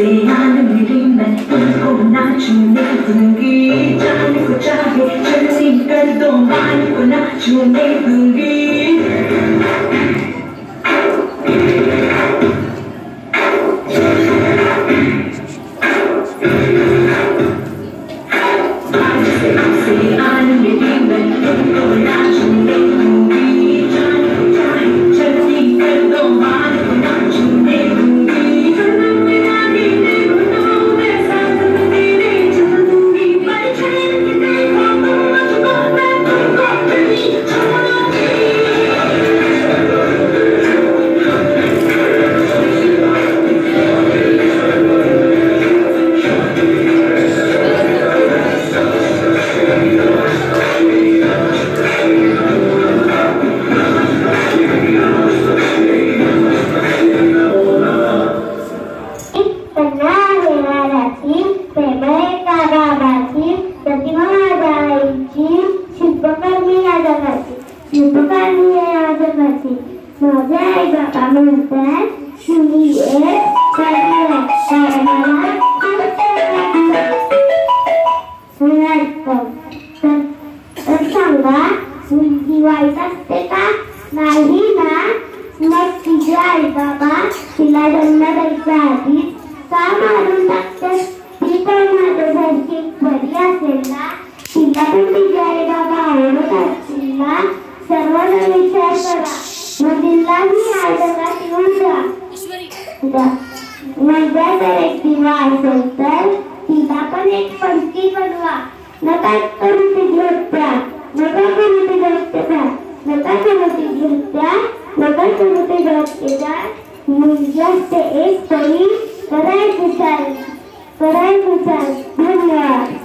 Sejamy mirimę, tylko naczynie Drugi czarny, koczachy, czerni, perdowani Konaczynie, माझे आई मग तिचे आई बाबा तिला जन्म द्यायच्या आधी का मारून टाकते ती पण माझ्यासारखी बरी असेल ना तिला पण तिचे बाबा आवडत असतील विचार Modillahi Azamat एक दीवार सोलकर धन्यवाद